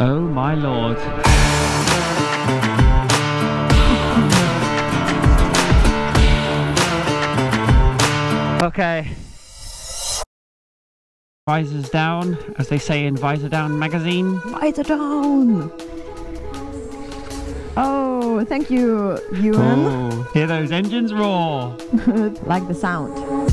Oh my lord. Okay. Visors down, as they say in Visor Down magazine. Visor down. Oh, thank you, Ewan. Oh, hear those engines roar. like the sound.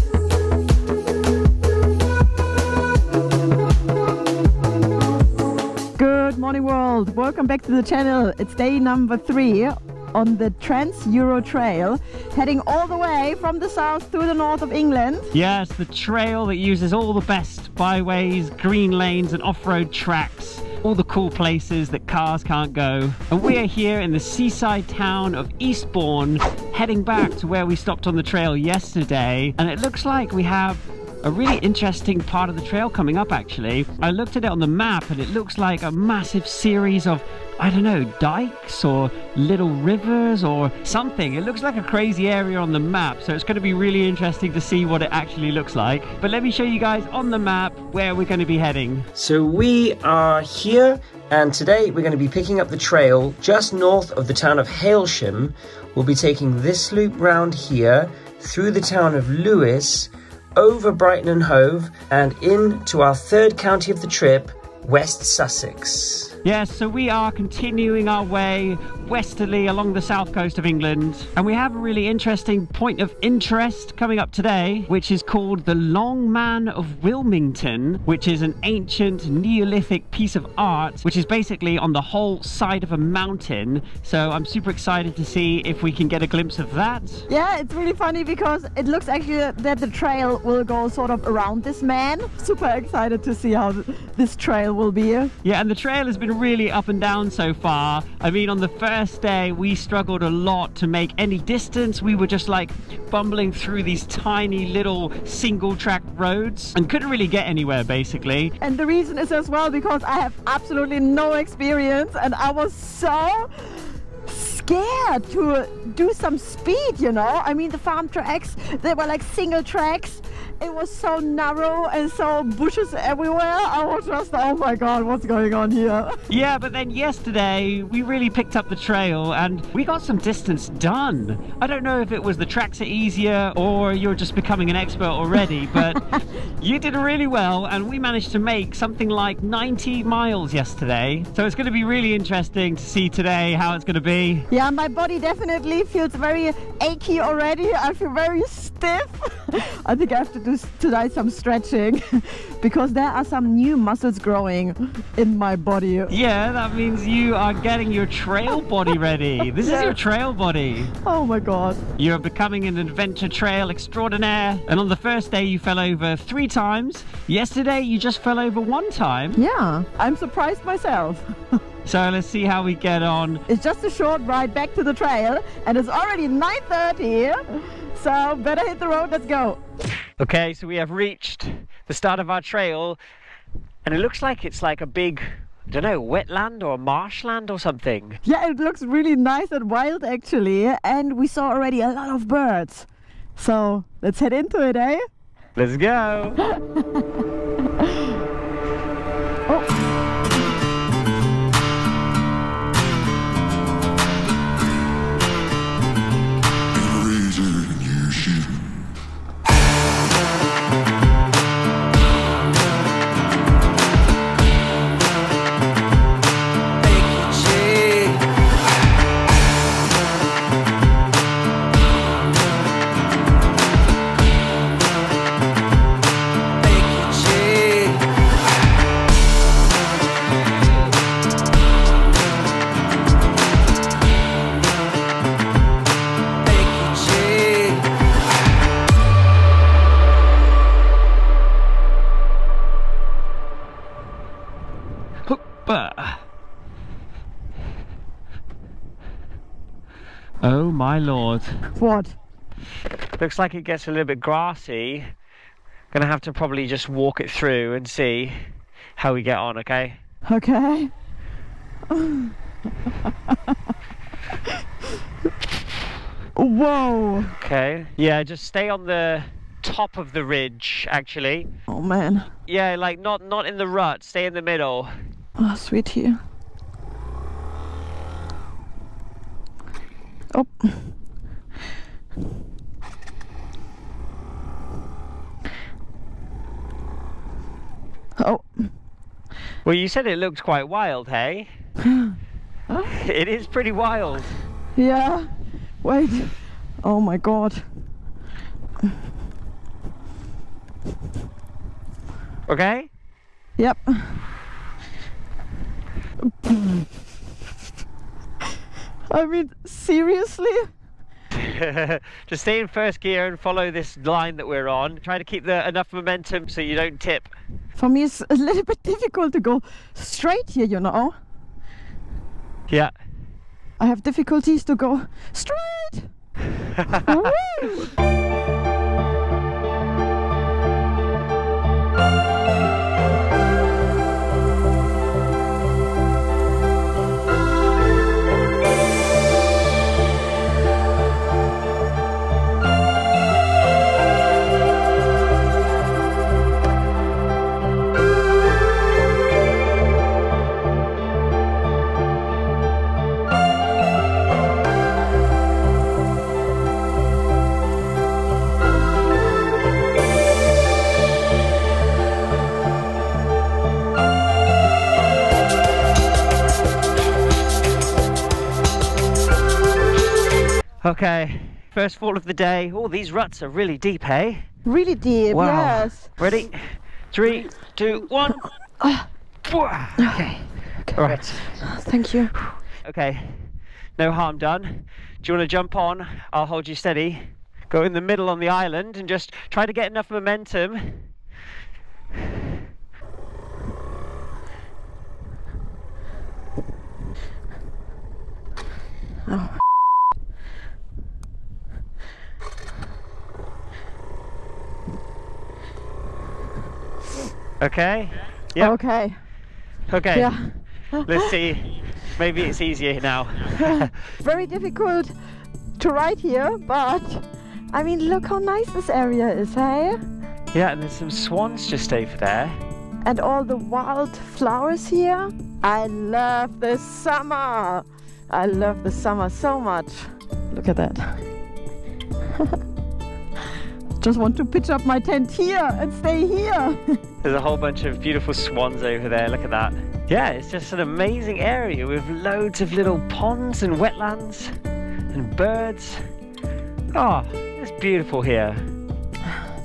Morning, world. Welcome back to the channel. It's day number three on the Trans Euro Trail, heading all the way from the south to the north of England. Yes, the trail that uses all the best byways, green lanes, and off road tracks all the cool places that cars can't go. And we are here in the seaside town of Eastbourne, heading back to where we stopped on the trail yesterday. And it looks like we have a really interesting part of the trail coming up actually. I looked at it on the map and it looks like a massive series of, I don't know, dikes or little rivers or something. It looks like a crazy area on the map, so it's going to be really interesting to see what it actually looks like. But let me show you guys on the map where we're going to be heading. So we are here and today we're going to be picking up the trail just north of the town of Hailsham. We'll be taking this loop round here through the town of Lewes over Brighton and Hove and into our third county of the trip, West Sussex. Yes, so we are continuing our way westerly along the south coast of England. And we have a really interesting point of interest coming up today, which is called the Long Man of Wilmington, which is an ancient Neolithic piece of art, which is basically on the whole side of a mountain. So I'm super excited to see if we can get a glimpse of that. Yeah, it's really funny because it looks actually that the trail will go sort of around this man. Super excited to see how this trail will be. Yeah, and the trail has been really up and down so far. I mean, on the first day, we struggled a lot to make any distance. We were just like bumbling through these tiny little single track roads and couldn't really get anywhere basically. And the reason is as well because I have absolutely no experience and I was so scared to do some speed, you know? I mean, the farm tracks, they were like single tracks it was so narrow and so bushes everywhere. I was just, oh my god, what's going on here? Yeah, but then yesterday we really picked up the trail and we got some distance done. I don't know if it was the tracks are easier or you're just becoming an expert already, but you did really well and we managed to make something like 90 miles yesterday. So it's going to be really interesting to see today how it's going to be. Yeah, my body definitely feels very achy already. I feel very stiff. I think I have to do tonight some stretching because there are some new muscles growing in my body. Yeah, that means you are getting your trail body ready. This yeah. is your trail body. Oh my god. You're becoming an adventure trail extraordinaire. And on the first day you fell over three times. Yesterday you just fell over one time. Yeah, I'm surprised myself. So let's see how we get on. It's just a short ride back to the trail and it's already 9.30. So better hit the road, let's go. Okay, so we have reached the start of our trail and it looks like it's like a big I don't know, wetland or marshland or something. Yeah, it looks really nice and wild actually. And we saw already a lot of birds. So let's head into it, eh? Let's go. my lord. What? Looks like it gets a little bit grassy. Gonna have to probably just walk it through and see how we get on, okay? Okay. Whoa. Okay. Yeah, just stay on the top of the ridge actually. Oh man. Yeah, like not not in the rut, stay in the middle. Oh sweetie. Oh. Oh, Well, you said it looked quite wild, hey? it is pretty wild. yeah. Wait. Oh my god. Okay? Yep. I mean, seriously? Just stay in first gear and follow this line that we're on. Try to keep the enough momentum so you don't tip. For me, it's a little bit difficult to go straight here, you know? Yeah. I have difficulties to go straight. First fall of the day. Oh, these ruts are really deep, hey? Really deep, Wow. yes. Ready? Three, two, one. Oh. okay. All right. Thank you. Okay. No harm done. Do you want to jump on? I'll hold you steady. Go in the middle on the island and just try to get enough momentum. Oh. Okay. Yeah. Okay. Okay. Yeah. Let's see. Maybe it's easier now. Very difficult to ride here, but I mean, look how nice this area is, hey? Yeah, and there's some swans just over there. And all the wild flowers here. I love the summer. I love the summer so much. Look at that. Just want to pitch up my tent here and stay here. There's a whole bunch of beautiful swans over there. Look at that. Yeah, it's just an amazing area with loads of little ponds and wetlands and birds. Oh, it's beautiful here.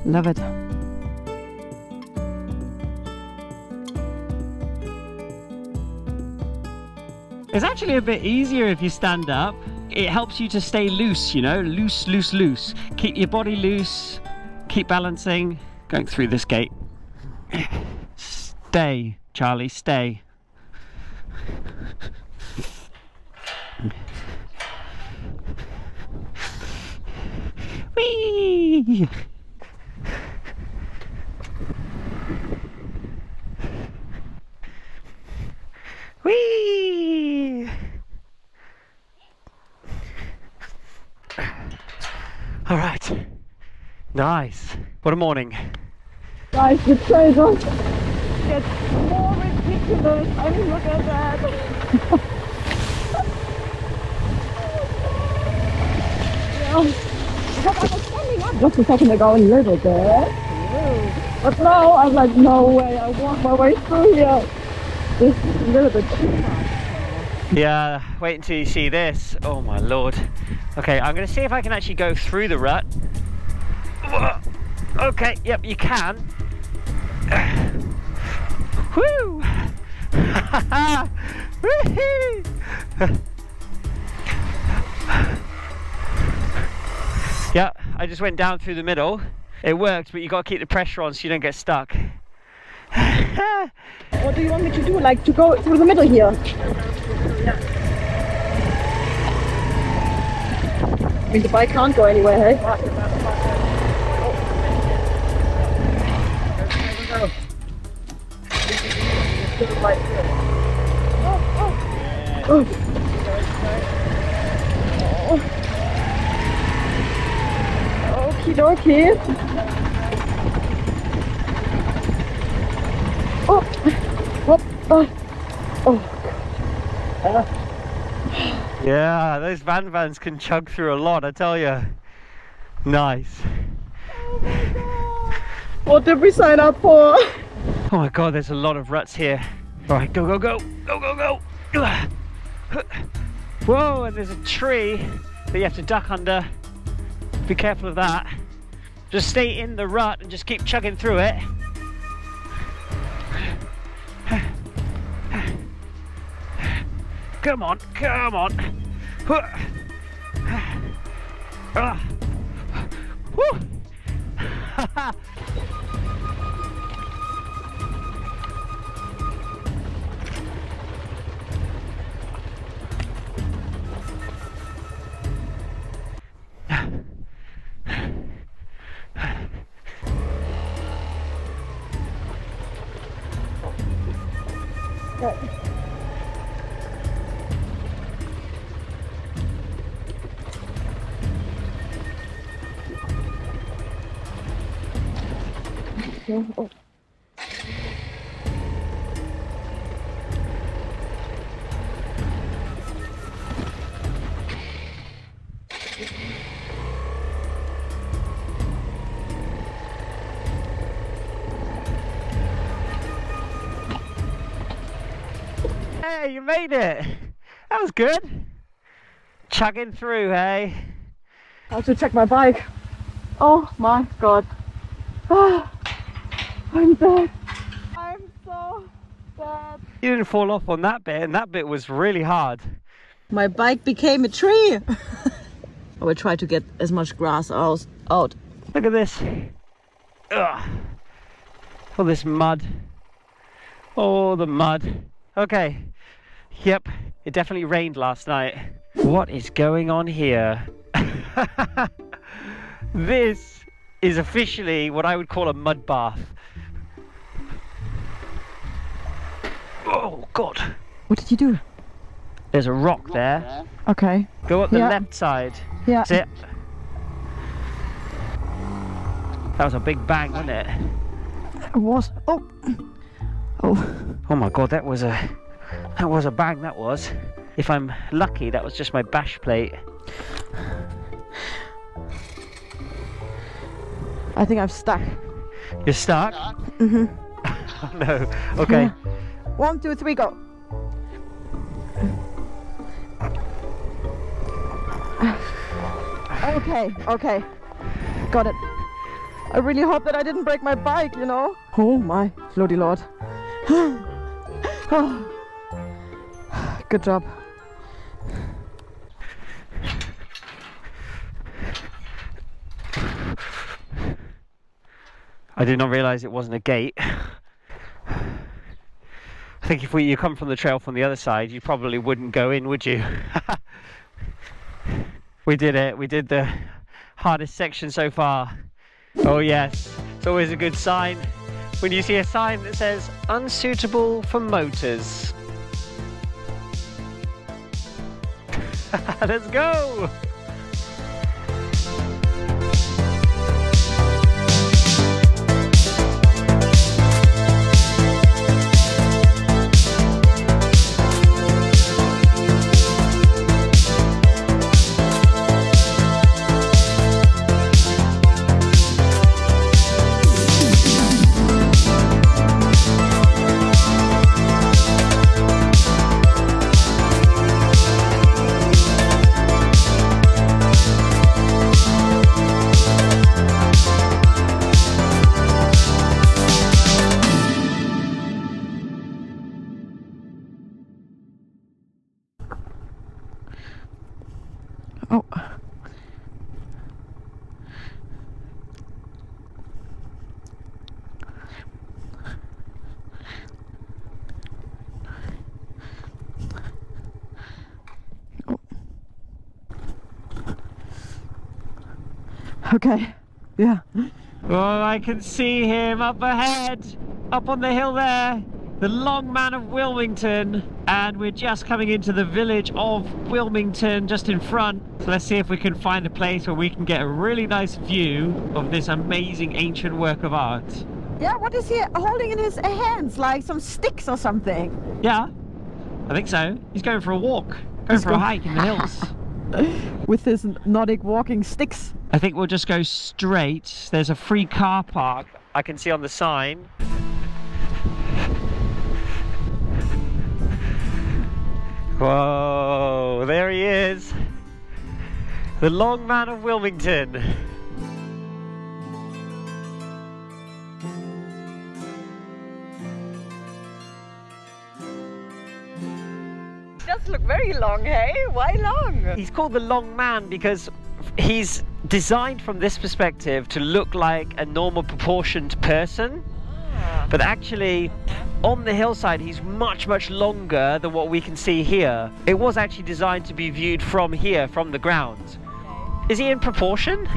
love it. It's actually a bit easier if you stand up. It helps you to stay loose, you know, loose, loose, loose. Keep your body loose, keep balancing, going through this gate. Stay, Charlie, stay. Whee! Whee! All right. Nice. What a morning. Guys, the trail just gets more ridiculous. I mean, look at that. yeah. Because I was standing up just a second ago a little bit. But now I'm like, no way, I walk my way through here. This is a little bit too much. Yeah, wait until you see this. Oh my lord. Okay, I'm gonna see if I can actually go through the rut. Okay, yep, you can. Woo! Woohoo! yeah, I just went down through the middle. It worked, but you gotta keep the pressure on so you don't get stuck. What do you want me to do? Like to go through the middle here? I mean, the bike can't go anywhere, hey? Okie dokie. Oh, oh, oh, oh. Yeah, those van vans can chug through a lot, I tell you. Nice. What did we sign up for? Oh my god, there's a lot of ruts here. All right, go, go, go, go, go, go. Whoa, and there's a tree that you have to duck under. Be careful of that. Just stay in the rut and just keep chugging through it. Come on, come on. Ah. Hey, you made it. That was good. Chugging through, hey? I have to check my bike. Oh my god. I'm dead. I'm so dead. You didn't fall off on that bit, and that bit was really hard. My bike became a tree. I will try to get as much grass out. out. Look at this. Ugh. All this mud. Oh, the mud. Okay. Yep, it definitely rained last night. What is going on here? this is officially what I would call a mud bath. Oh, God. What did you do? There's a rock there. Okay. Go up the Yeah. left side. Yeah. That's it. That was a big bang, wasn't it? It was. Oh. Oh. Oh my god, that was a that was a bang. That was. If I'm lucky, that was just my bash plate. I think I'm stuck. You're stuck. Mm-hmm. oh no. Okay. One, two, three, go. Okay, okay. Got it. I really hope that I didn't break my bike, you know? Oh my floaty lord. Good job. I did not realise it wasn't a gate. Think if we, you come from the trail from the other side, you probably wouldn't go in, would you? we did it. We did the hardest section so far. Oh yes, it's always a good sign when you see a sign that says unsuitable for motors. Let's go! Okay. Yeah. Oh, I can see him up ahead, up on the hill there. The long man of Wilmington. And we're just coming into the village of Wilmington just in front. So let's see if we can find a place where we can get a really nice view of this amazing ancient work of art. Yeah, what is he holding in his hands? Like some sticks or something? Yeah, I think so. He's going for a walk. Going for a hike in the hills. with his Nordic walking sticks. I think we'll just go straight. There's a free car park I can see on the sign. Whoa, there he is. The long man of Wilmington. does look very long, hey? Why long? He's called the long man because he's designed from this perspective to look like a normal proportioned person. Ah. But actually, on the hillside, he's much, much longer than what we can see here. It was actually designed to be viewed from here, from the ground. Is he in proportion?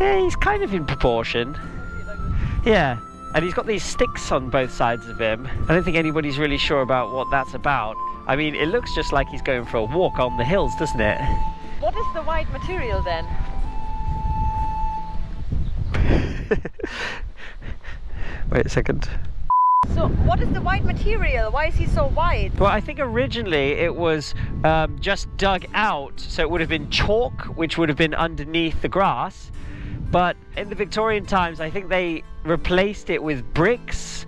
yeah, he's kind of in proportion. Yeah. And he's got these sticks on both sides of him. I don't think anybody's really sure about what that's about. I mean, it looks just like he's going for a walk on the hills, doesn't it? What is the white material then? Wait a second. So, what is the white material? Why is he so white? Well, I think originally it was um, just dug out, so it would have been chalk, which would have been underneath the grass. But in the Victorian times, I think they replaced it with bricks,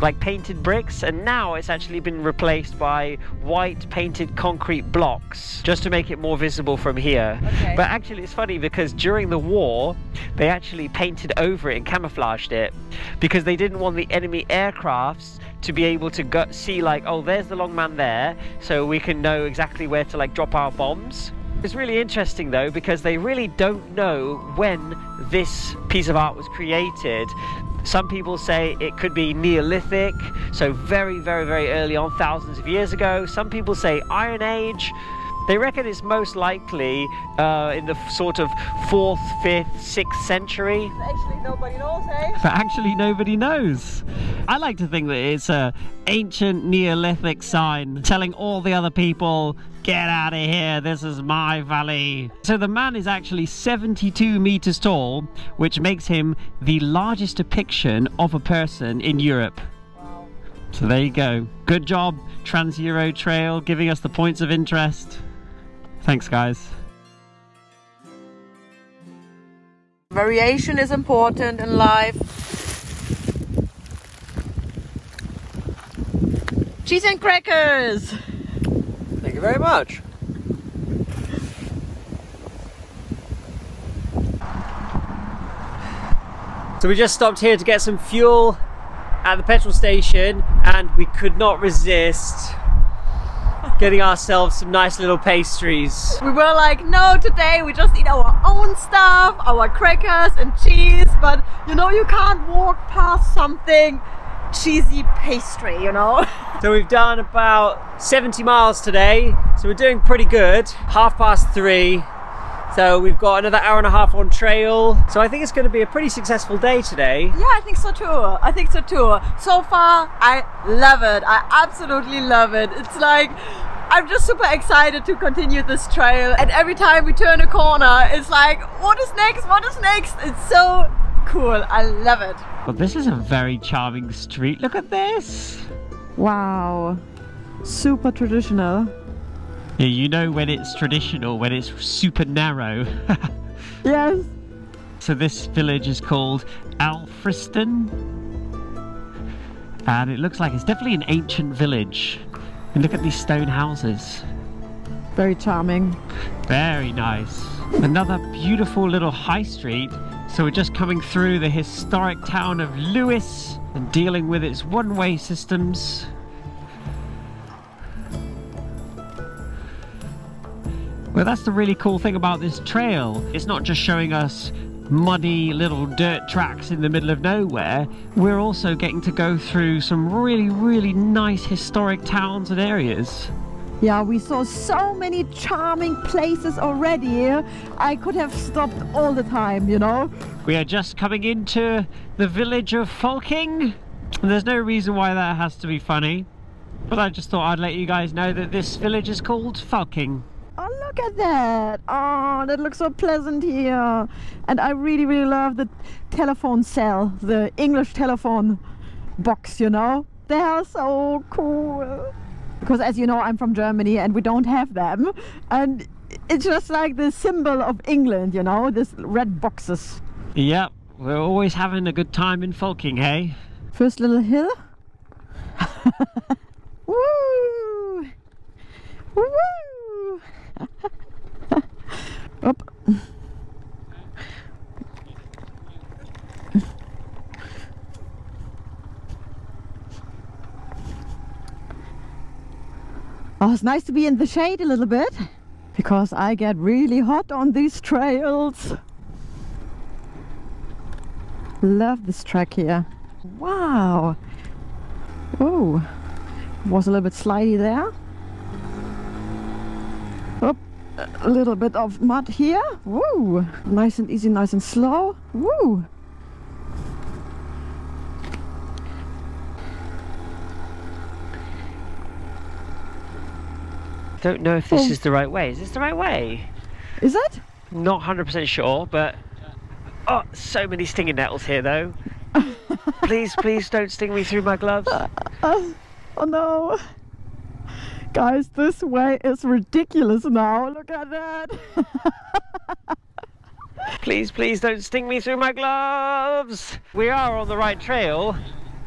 like painted bricks, and now it's actually been replaced by white painted concrete blocks just to make it more visible from here. Okay. But actually, it's funny because during the war, they actually painted over it and camouflaged it because they didn't want the enemy aircrafts to be able to go, see like, oh, there's the long man there, so we can know exactly where to like drop our bombs. It's really interesting though because they really don't know when this piece of art was created. Some people say it could be Neolithic, so very, very, very early on, thousands of years ago. Some people say Iron Age. They reckon it's most likely uh, in the sort of 4th, 5th, 6th century. Actually, nobody knows, hey? But actually nobody knows. I like to think that it's an ancient Neolithic sign telling all the other people, get out of here, this is my valley. So the man is actually 72 meters tall, which makes him the largest depiction of a person in Europe. So there you go. Good job, Trans Euro Trail, giving us the points of interest. Thanks, guys. Variation is important in life. Cheese and crackers! Thank you very much. So we just stopped here to get some fuel at the petrol station and we could not resist getting ourselves some nice little pastries. We were like, no, today we just eat our own stuff, our crackers and cheese, but you know, you can't walk past something cheesy pastry, you know? So we've done about 70 miles today, so we're doing pretty good. Half past three, so we've got another hour and a half on trail. So I think it's going to be a pretty successful day today. Yeah, I think so too. I think so too. So far, I love it. I absolutely love it. It's like, I'm just super excited to continue this trail. And every time we turn a corner, it's like, what is next? What is next? It's so cool. I love it. Well, this is a very charming street. Look at this. Wow. Super traditional. Yeah, you know when it's traditional, when it's super narrow. Yes. so this village is called Alfriston. And it looks like it's definitely an ancient village. And look at these stone houses. Very charming. Very nice. Another beautiful little high street. So we're just coming through the historic town of Lewes and dealing with its one-way systems. Well, that's the really cool thing about this trail. It's not just showing us muddy little dirt tracks in the middle of nowhere. We're also getting to go through some really, really nice historic towns and areas. Yeah, we saw so many charming places already. I could have stopped all the time, you know? We are just coming into the village of Folking. And there's no reason why that has to be funny. But I just thought I'd let you guys know that this village is called Folking. Oh, look at that. Oh, that looks so pleasant here. And I really, really love the telephone cell, the English telephone box, you know? They are so cool. Because as you know I'm from Germany and we don't have them. And it's just like the symbol of England you know this red boxes. Yep, we're always having a good time in Folking, hey? first little hill. Woo! Woo! Up Oh, it's nice to be in the shade a little bit because I get really hot on these trails. Love this track here. Wow. Oh, was a little bit slidey there. Up, a little bit of mud here. Woo, nice and easy, nice and slow. Woo. Don't know if this Oh. is the right way. Is this the right way? Is it? Not 100% sure, but... Oh, so many stinging nettles here, though. please, please don't sting me through my gloves. Uh, oh no. Guys, this way is ridiculous now. Look at that. Please, please don't sting me through my gloves. We are on the right trail.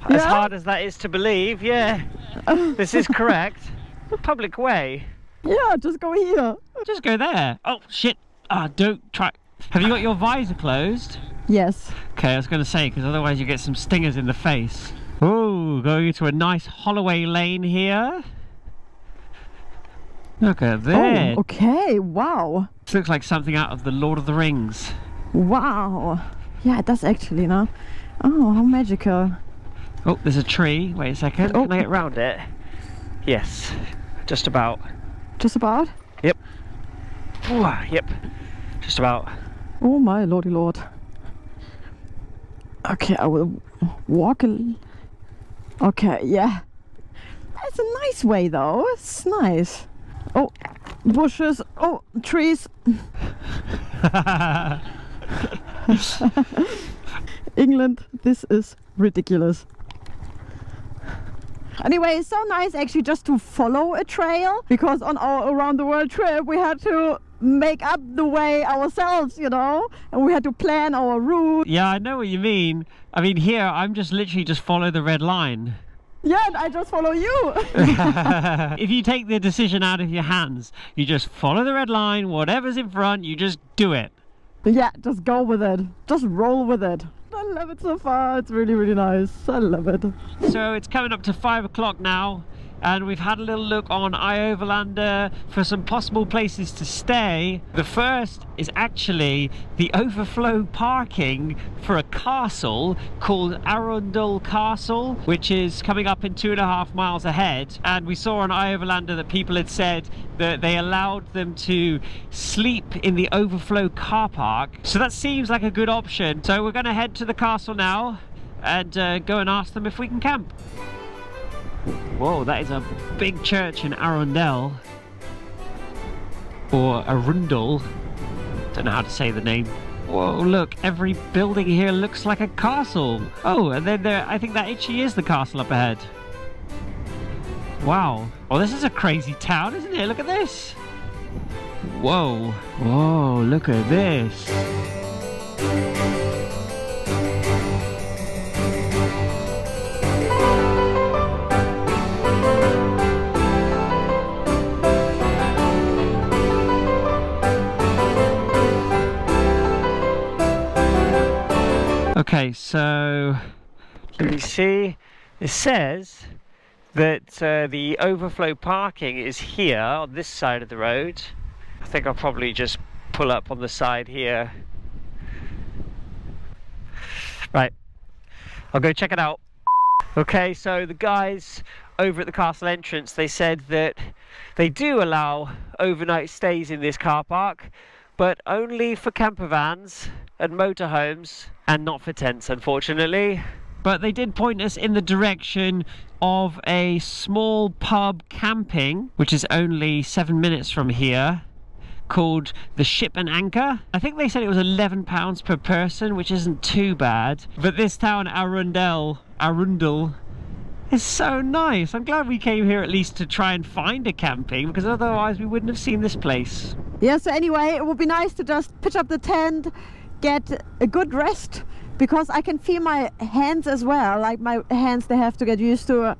As Yeah? hard as that is to believe, yeah. This is correct. Public way. Yeah, just go here. Just go there. Oh, shit. Ah, don't try. Have you got your visor closed? Yes. Okay, I was going to say, because otherwise you get some stingers in the face. Oh, going into a nice Holloway lane here. Look at this. Oh, okay. Wow. This looks like something out of the Lord of the Rings. Wow. Yeah, it does actually now. Oh, how magical. Oh, there's a tree. Wait a second. Oh. Can I get round it? Yes, just about. Just about. Yep. Ooh, yep, just about. Oh my lordy lord. Okay, I will walk a Okay, yeah. That's a nice way though. It's nice. Oh, bushes. Oh, trees. England, this is ridiculous. Anyway, it's so nice actually just to follow a trail because on our around the world trip we had to make up the way ourselves, you know, and we had to plan our route. yeah, I know what you mean. I mean, here I'm just literally just follow the red line. Yeah, and I just follow you. if you take the decision out of your hands, you just follow the red line. Whatever's in front, you just do it. yeah, just go with it. Just roll with it. I love it so far. It's really, really nice. I love it. So it's coming up to five o'clock now, and we've had a little look on iOverlander for some possible places to stay. The first is actually the overflow parking for a castle called Arundel Castle, which is coming up in two and a half miles ahead. And we saw on iOverlander that people had said that they allowed them to sleep in the overflow car park. So that seems like a good option. So we're going to head to the castle now and uh, go and ask them if we can camp. Whoa, that is a big church in Arundel. Or Arundel. Don't know how to say the name. Whoa, oh, look, every building here looks like a castle. Oh, and then there, I think that actually is the castle up ahead. Wow. Oh, this is a crazy town, isn't it? Look at this. Whoa. Whoa, look at this. Okay, so let me see. It says that uh, the overflow parking is here on this side of the road. I think I'll probably just pull up on the side here. Right, I'll go check it out. Okay, so the guys over at the castle entrance, they said that they do allow overnight stays in this car park, but only for camper vans and motorhomes and not for tents, unfortunately. But they did point us in the direction of a small pub camping, which is only seven minutes from here, called the Ship and Anchor. I think they said it was £11 per person, which isn't too bad. But this town, Arundel, Arundel, It's so nice. I'm glad we came here at least to try and find a camping because otherwise we wouldn't have seen this place. Yeah, so anyway, it would be nice to just pitch up the tent, get a good rest because I can feel my hands as well. Like my hands, they have to get used to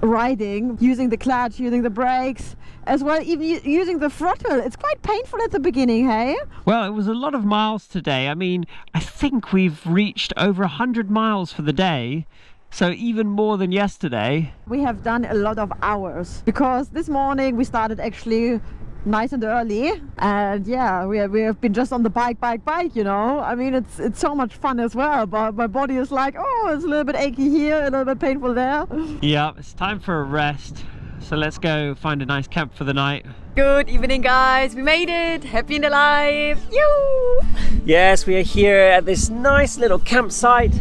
riding, using the clutch, using the brakes, as well, even using the throttle. It's quite painful at the beginning, hey? Well, it was a lot of miles today. I mean, I think we've reached over a 100 miles for the day. So even more than yesterday. We have done a lot of hours because this morning we started actually nice and early and yeah we have, we have been just on the bike bike bike you know i mean it's it's so much fun as well but my body is like oh it's a little bit achy here a little bit painful there Yeah, it's time for a rest. So let's go find a nice camp for the night. Good evening, guys. We made it. Happy and alive. You. Yes, we are here at this nice little campsite,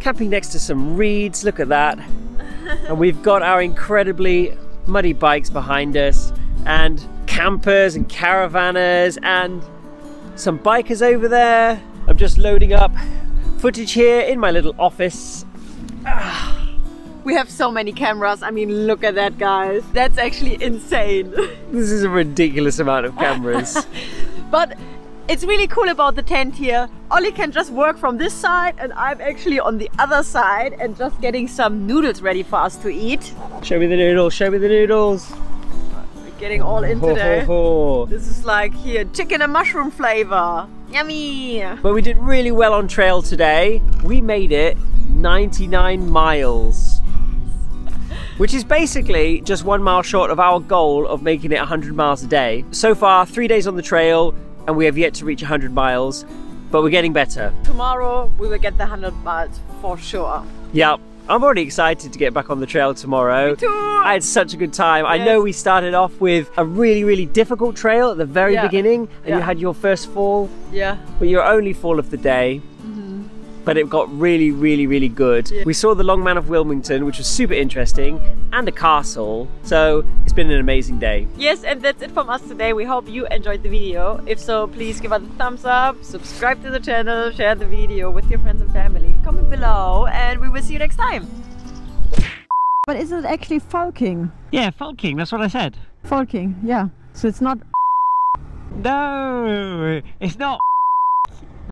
camping next to some reeds. Look at that. and we've got our incredibly muddy bikes behind us, and campers and caravanners, and some bikers over there. I'm just loading up footage here in my little office. We have so many cameras. I mean, look at that, guys. That's actually insane. This is a ridiculous amount of cameras. but it's really cool about the tent here. Ollie can just work from this side, and I'm actually on the other side and just getting some noodles ready for us to eat. show me the noodles, show me the noodles. Getting all in today. This is like here, chicken and mushroom flavor. Yummy. But we did really well on trail today. We made it 99 miles. Which is basically just one mile short of our goal of making it 100 miles a day. So far, three days on the trail, and we have yet to reach 100 miles, but we're getting better. Tomorrow we will get the 100 miles for sure. Yep, I'm already excited to get back on the trail tomorrow. I had such a good time. I know we started off with a really, really difficult trail at the very Yeah. beginning, and you had your first fall. Yeah. but your only fall of the day. But it got really, really, really good. Yeah. We saw the Long Man of Wilmington, which was super interesting, and a castle. So it's been an amazing day. Yes, and that's it from us today. We hope you enjoyed the video. If so, please give us a thumbs up, subscribe to the channel, share the video with your friends and family. Comment below, and we will see you next time. but isn't it actually folking Yeah, Falking, that's what I said. folking yeah so it's not No, it's not.